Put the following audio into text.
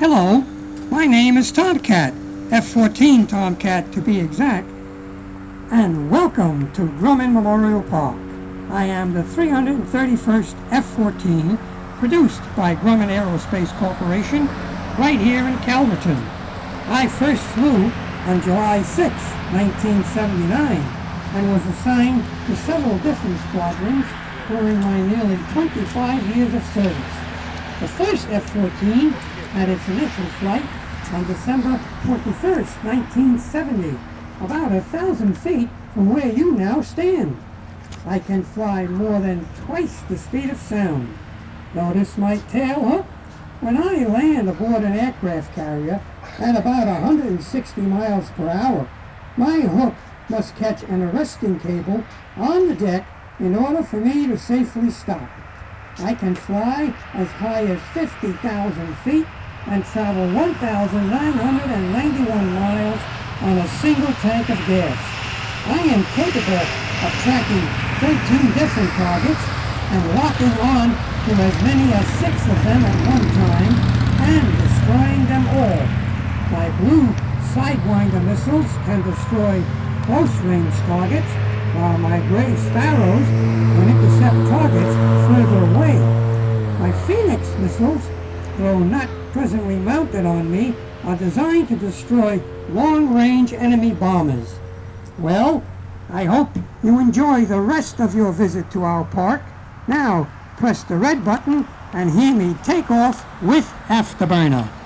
Hello, my name is Tomcat, F-14 Tomcat to be exact, and welcome to Grumman Memorial Park. I am the 331st F-14 produced by Grumman Aerospace Corporation right here in Calverton. I first flew on July 6, 1979 and was assigned to several different squadrons during my nearly 25 years of service. The first F-14 had its initial flight on December 21st, 1970, about a thousand feet from where you now stand. I can fly more than twice the speed of sound. Notice my tail hook? When I land aboard an aircraft carrier at about 160 miles per hour, my hook must catch an arresting cable on the deck in order for me to safely stop. I can fly as high as 50,000 feet and travel 1,991 miles on a single tank of gas. I am capable of tracking 13 different targets and locking on to as many as six of them at one time and destroying them all. My blue Sidewinder missiles can destroy close-range targets, while my gray Sparrows can intercept targets further away. My Phoenix missiles, though not presently mounted on me, are designed to destroy long-range enemy bombers. Well, I hope you enjoy the rest of your visit to our park. Now, press the red button and hear me take off with Afterburner.